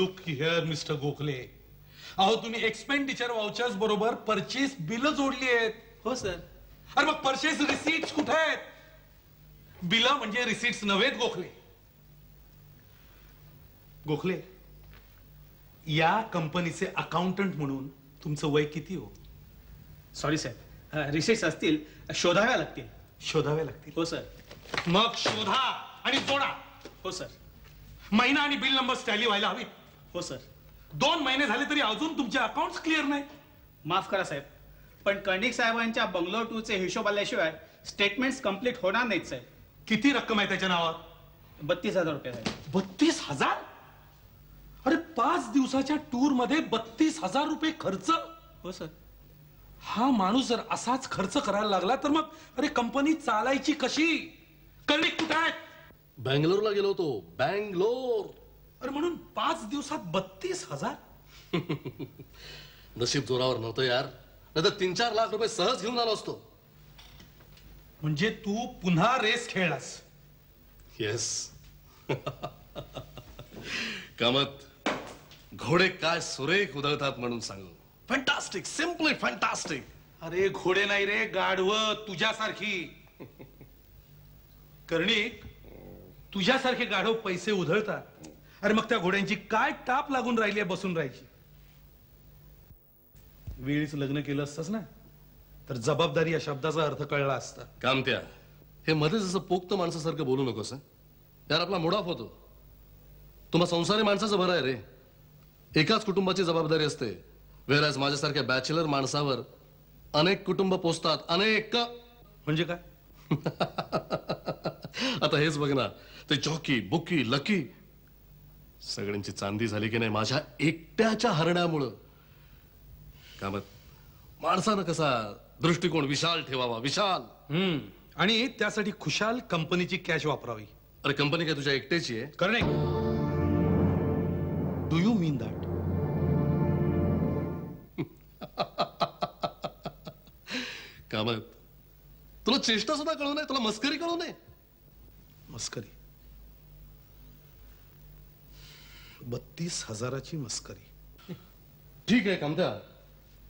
Look here mister Gokhale. अहो तुम्ही expenditure vouchers बरोबर परचेस बिल जोडली आहेत. हो सर अरे मग परचेस रिसीट्स कुठे आहेत? बिल म्हणजे रिसीट्स नव्हेत गोखले. गोखले या कंपनीचे अकाउंटंट म्हणून तुमचं वय किती हो? सॉरी साहेब रिसेट्स असतील शोधाव्या लागतील. शोधावे लागतील. हो सर मग शोधा आणि जोडा. हो सर महिना आणि बिल नंबर टॅली व्हायला हवी हो सर. दोन महिने झाले तरी अजून तुमचे अकाउंट क्लिअर नाही. माफ करा साहेब. पण कर्णिक साहेबांच्या बंगलोर टूचे हिशोब आल्याशिवाय स्टेटमेंट्स कंप्लीट होणार नाहीत साहेब. किती रक्कम आहे त्याच्या नावावर? बत्तीस हजार रुपये साहेब. बत्तीस हजार? अरे पाच दिवसाच्या टूरमध्ये बत्तीस हजार रुपये खर्च? हो सर. हा माणूस जर असाच खर्च करायला लागला तर मग अरे कंपनी चालायची कशी? कर्णिक कुठे आहे? बँगलोरला गेलो होतो. बँगलोर. अरे म्हणून पाच दिवसात बत्तीस हजार? नशीब जोरावर नव्हतं यार. नाही तर तीन चार लाख रुपये सहज घेऊन आलो असतो. म्हणजे तू पुन्हा रेस खेळलास. येस कामत घोडे काय सुरेख उधळतात म्हणून सांगू. फॅन्टास्टिक सिम्पली फॅन्टास्टिक अरे घोडे नाही रे गाढव तुझ्यासारखी. कर्णिक तुझ्यासारखे गाढव पैसे उधळतात. अरे मग त्या घोड्यांची काय टाप लागून राहिली आहे बसून राहायची? वेळीच लग्न केलं असतंस ना? तर जबाबदारी या शब्दाचा अर्थ कळला असता. कामत्या हे मध्ये जसं पोक्त माणसासारखं बोलू नकोस? यार आपला मुडाफ होतो. तुम्हा संसारी माणसाचं बरं आहे रे. एकाच कुटुंबाची जबाबदारी असते. वेळाच माझ्यासारख्या बॅचलर माणसावर अनेक कुटुंब पोचतात अनेक म्हणजे काय? आता हेच बघ ना ते चौकी बुकी लकी सगळ्यांची चांदी झाली की नाही माझ्या एकट्याच्या हरण्यामुळं? कामत माणसानं कसा दृष्टिकोन विशाल ठेवावा विशाल! हम्म आणि त्यासाठी खुशाल कंपनीची कॅश वापरावी. अरे कंपनी काय तुझ्या एकट्याची आहे? Karnik do you mean that Kamat तुला चेष्टा सुद्धा कळू नये तुला मस्करी कळू नये. मस्करी? बत्तीस हजाराची मस्करी. ठीक आहे कामत्या.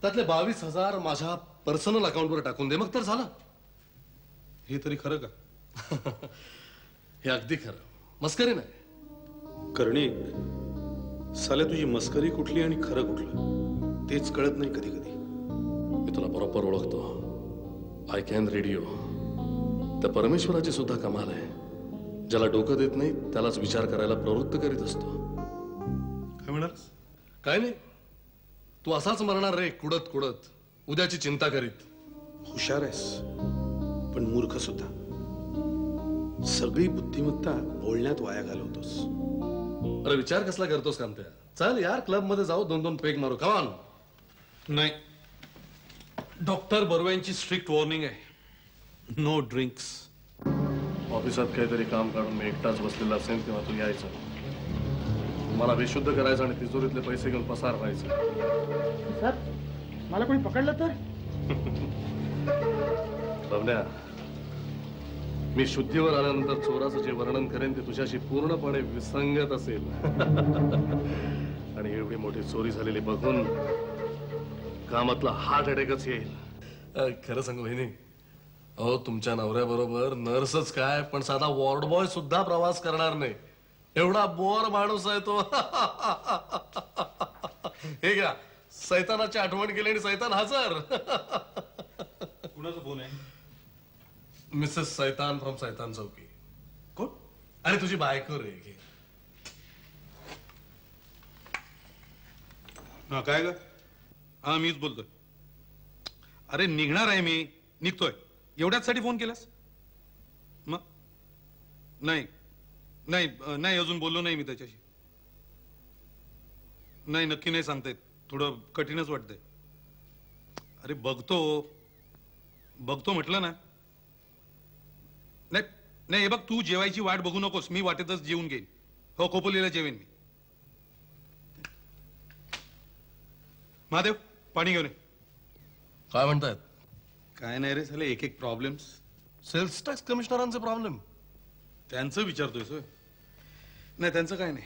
त्यातले बावीस हजार माझ्या पर्सनल अकाउंटवर टाकून दे मग तर झालं. हे तरी खरं का? हे अगदी खरं. मस्करी नाही. कर्णिक साल्या तुझी मस्करी कुठली आणि खरं कुठलं? तेच कळत नाही कधी कधी मी तुला बरोबर ओळखतो. आय कॅन रेडिओ त्या परमेश्वराची सुद्धा कमाल आहे. ज्याला डोकं देत नाही त्यालाच विचार करायला प्रवृत्त करीत असतो. काय नाही. तू असाच मरणार रे कुडत कुडत. उद्याची चिंता करीत. हुशार आहेस पण मूर्ख सुद्धा. सगळी बुद्धिमत्ता बोलण्यात वाया घालवतोस. अरे विचार कसला करतोस कामत्या चल यार क्लबमध्ये जाऊ दोन दोन पेग मारू. कमान नाही. डॉक्टर बर्वेंची स्ट्रिक्ट वॉर्निंग आहे. नो ड्रिंक्स ऑफिसात काहीतरी काम काढून मी एकटाच बसलेला असेल तेव्हा तू यायचं. मला बेशुद्ध करायचं आणि तिजोरीतले पैसे घेऊन पसार व्हायचं. सर मला कोणी पकडलं तर? बबड्या मी शुद्धीवर आल्यानंतर चोराचं जे वर्णन करेन ते तुझ्याशी पूर्णपणे विसंगत असेल. आणि एवढी मोठी चोरी झालेली बघून कामातला हार्ट अटॅकच येईल. खरं सांगू बहिणी अहो तुमच्या नवऱ्याबरोबर नर्सच काय पण साधा वॉर्ड बॉय सुद्धा प्रवास करणार नाही. एवढा बोर माणूस आहे तो. हे घ्या सैतानाची आठवण केली आणि सैतान हजर. कुणाचा फोन आहे? मिसेस सैतान फ्रॉम सैतान चौकी. कोण? अरे तुझी बायको रे घे. हा काय ग? हा मीच बोलतोय. अरे निघणार आहे मी. निघतोय. एवढ्याचसाठी फोन केलास? मग? नाही. नाही नाही अजून बोललो नाही मी त्याच्याशी. नाही नक्की नाही सांगतायत थोडं कठीणच वाटतंय. अरे बघतो. बघतो म्हटलं ना. नाही नाही हे बघ तू जेवायची वाट बघू नकोस. मी वाटेतच जेवून घेईन. हो खोपोलीला जेवेन मी. महादेव पाणी घेऊन ये. काय म्हणतायत? काय नाही रे झाले एक एक प्रॉब्लेम्स सेल्स टॅक्स कमिशनरांचे प्रॉब्लेम त्यांचं विचारतोय सोय नाही त्यांचं काय नाही.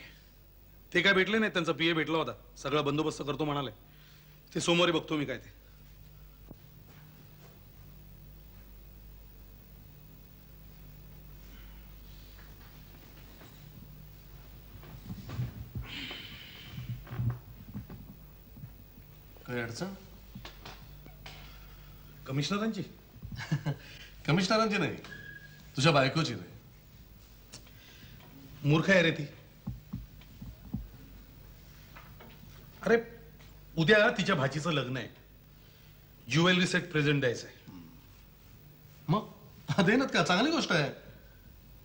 ते काय भेटले नाही त्यांचा पीए भेटला होता. सगळा बंदोबस्त करतो म्हणाले. ते सोमवारी बघतो मी काय ते. काही अडचण? कमिशनरांची? कमिशनरांची नाही. तुझ्या बायकोची नाही. मूर्ख आहे रे ती. अरे उद्या तिच्या भाचीचं लग्न आहे. ज्युवेलरी सेट प्रेझेंट द्यायचं आहे. मग देणार का? चांगली गोष्ट आहे.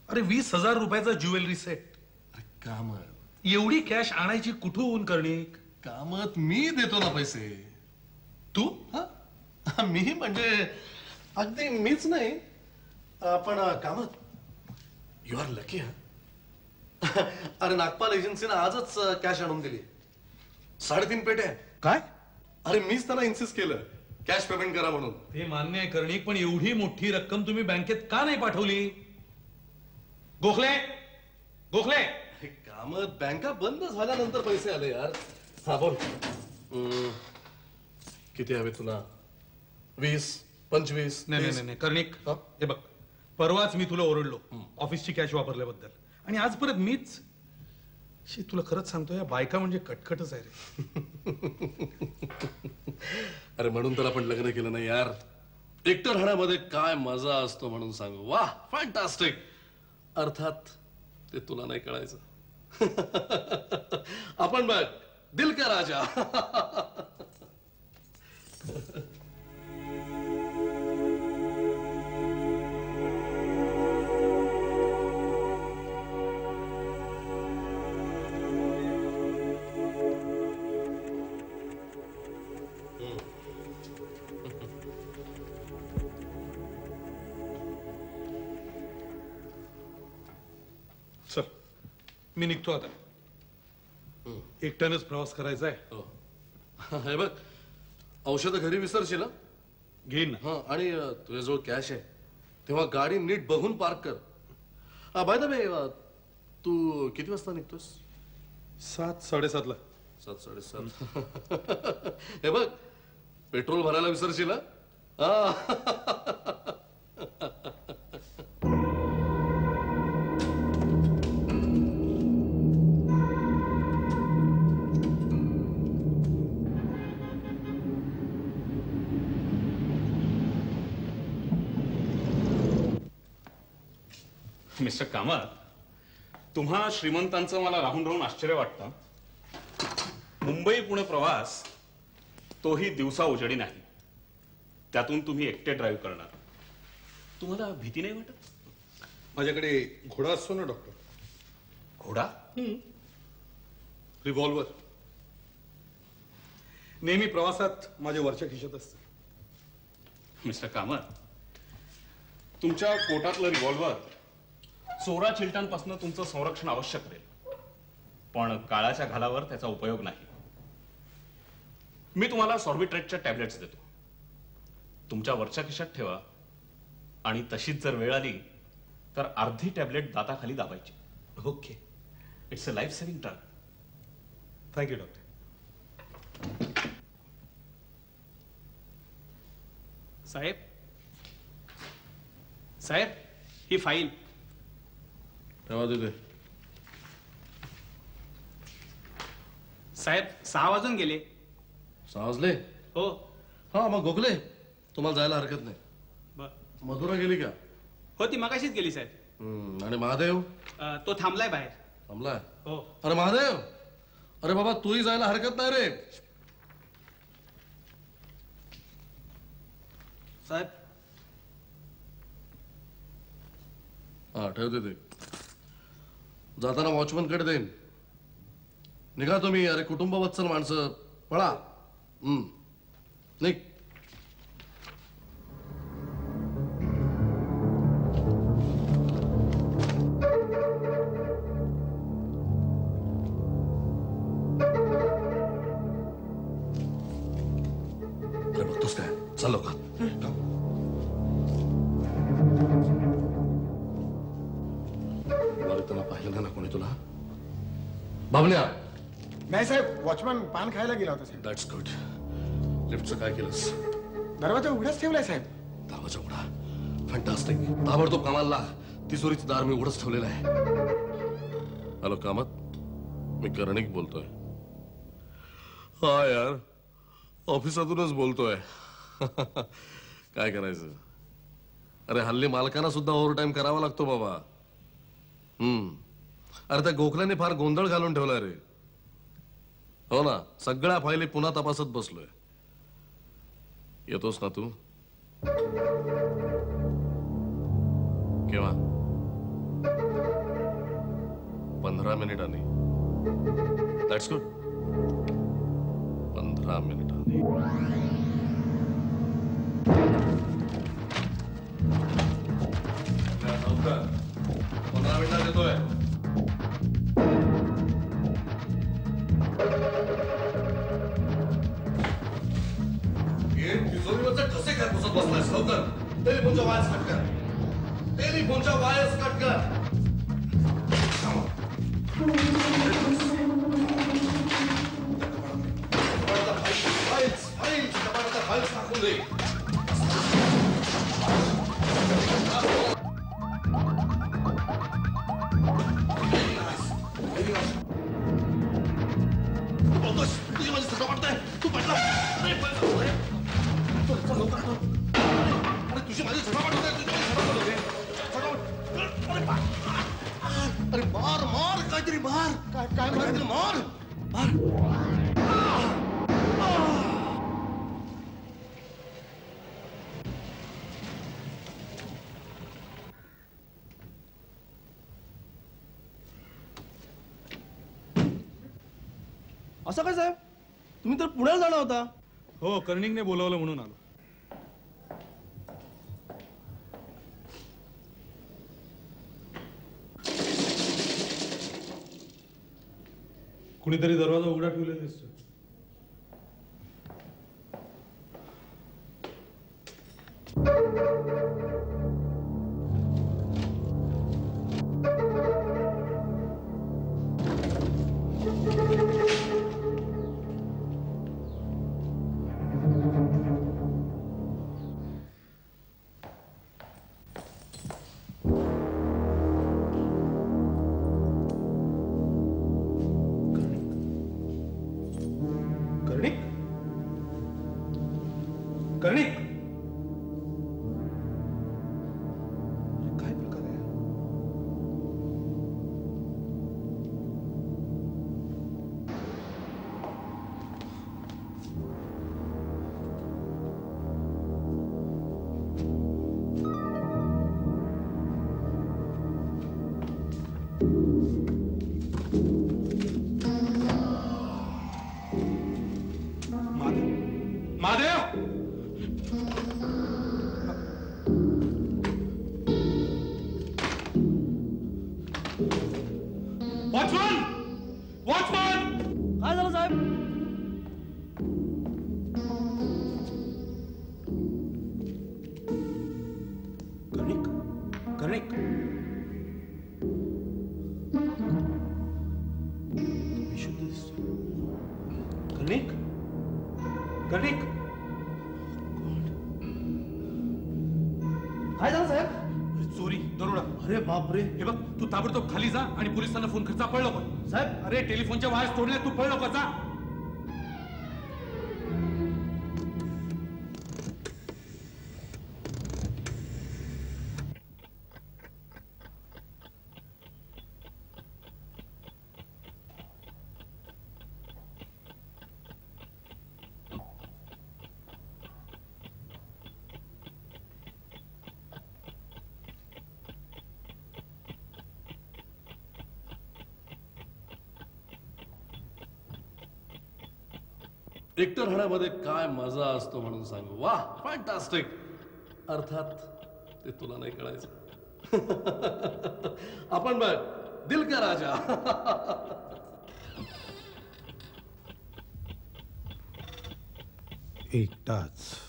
अरे वीस हजार रुपयाचा ज्युवेलरी सेट अरे कामत एवढी कॅश आणायची कुठून कर्णिक कामत मी देतो ना पैसे. तू? हा? मी म्हणजे अगदी मीच नाही. पण कामत यू आर लकी हा? अरे नागपाल एजन्सीनं आजच कॅश आणून दिली. साडेतीन पेट्या काय? अरे मीच त्यांना इन्सिस्ट केलं. कॅश पेमेंट करा म्हणून. ते मान्य आहे कर्णिक पण एवढी मोठी रक्कम तुम्ही बँकेत का नाही पाठवली? गोखले! गोखले! अरे कामत बँका बंद झाल्यानंतर पैसे आले यार. बोल हम्म, किती हवे तुला? वीस पंचवीस नाही नाही? नाही, कर्णिक हा? हे बघ. परवाच मी तुला ओरडलो. ऑफिसची कॅश वापरल्याबद्दल. आणि आज परत मीच. शी तुला खरंच सांगतो या बायका म्हणजे कटकटच आहे रे अरे म्हणून तर आपण लग्न केलं नाही यार. एकटं राहण्यामध्ये काय मजा असतो म्हणून सांगू. वा फॅन्टास्टिक अर्थात ते तुला नाही कळायचं. आपण बघ दिल का राजा. मी निघतो आता. एकट्यानेच प्रवास करायचा आहे. हो. हे बघ औषध घरी विसरशील हं? घेईन ना. हा आणि अ, तुझ्याजवळ कॅश आहे. तेव्हा गाडी नीट बघून पार्क कर. बाय द वे तू किती वाजता निघतोस? सात साडेसातला. सात साडेसात. हे बघ पेट्रोल भरायला विसरशील हं? हा मिस्टर कामत तुम्हा श्रीमंतांचं मला राहून राहून आश्चर्य वाटतं. मुंबई पुणे प्रवास तोही दिवसा उजेडी नाही. त्यातून तुम्ही एकटे ड्राईव्ह करणार. तुम्हाला भीती नाही वाटत? माझ्याकडे घोडा असतो ना डॉक्टर घोडा? रिव्हॉल्वर नेहमी प्रवासात माझ्या वरच्या खिशात असते. मिस्टर कामत तुमच्या पोटातलं रिव्हॉल्वर चोरा चिलटांपासून तुमचं संरक्षण आवश्यक करेल पण काळाच्या घालावर त्याचा उपयोग नाही. मी तुम्हाला सॉर्बिट्रेटच्या टॅबलेट्स देतो. तुमच्या वरच्या खिशात ठेवा. आणि तशीच जर वेळ आली तर अर्धी टॅबलेट दाताखाली दाबायची. Okay. It's a life saving drug thank you doctor साहेब. साहेब ही फाईल तेव्हा तिथे. साहेब सहा वाजून गेले. समजले हो. हा मग गोखले तुम्हाला जायला हरकत नाही. मधुरा गेली का? हो ती मगाशीच गेली साहेब. हम्म, आणि महादेव? तो थांबलाय बाहेर. थांबलाय? हो. अरे महादेव! अरे बाबा तूही जायला हरकत नाही रे. साहेब. हा ठेवते ते. जाताना वॉचमनकडे देईन. निघा तुम्ही अरे कुटुंब वत्सल माणसं. पळा. हम्म. निघ. बघतोस काय? चल लवकर. बाबल्या नाही साहेब वॉचमॅन पान खायला गेला होता साहेब. दॅट्स गुड लिफ्टचं काय केलंस? दरवाजा उघडाच ठेवलाय साहेब. दरवाजा उघडा. फंटास्टिक ताबडतोब कामाला लाग तिजोरीचं दार मी उघडच ठेवलेलं आहे. हॅलो कामत. मी कर्णिक बोलतोय. हा यार. ऑफिसातूनच बोलतोय. काय करायचं? अरे हल्ली मालकांना सुद्धा ओव्हर टाइम करावा लागतो बाबा. हम्म. अरे त्या गोखल्याने फार गोंधळ घालून ठेवलाय रे. हो ना सगळ्या फायली पुन्हा तपासत बसलोय. येतोस ना तू? केव्हा? पंधरा मिनिटांनी दॅट्स गुड पंधरा मिनिटांनी पंधरा मिनिटात येतोय. ठसे काय बसलायस लवकर टेलिफोनच्या वायर्स कट कर। टेलिफोनच्या वायर्स कट कर। काय काय मार? मार. असं काय साहेब? तुम्ही तर पुण्याला जाणार होता. हो कर्णिकने बोलावलं म्हणून आलो. कुणीतरी दरवाजा उघडा ठेवलेला दिसतो कर्णिक कर्णिक कर्णिक काय झालं साहेब? अरे, चोरी दरोडा. अरे बापरे. हे बघ तू ताबडतोब खाली जा आणि पोलिसांना फोन करता पळ लवकर साहेब? अरे टेलिफोनच्या वायर्स तोडल्या तू पळ लवकर जा. एकटं राहण्यामध्ये काय मजा असतो म्हणून सांगू. वा फॅन्टास्टिक अर्थात ते तुला नाही कळायचं. आपण बघ दिल का राजा? एकटाच.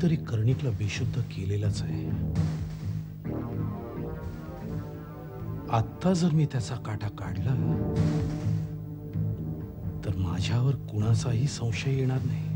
कुणीतरी कर्णिकला बेशुद्ध केलेलाच आहे. आत्ता जर मी त्याचा काटा काढला तर माझ्यावर कुणाचाही संशय येणार नाही.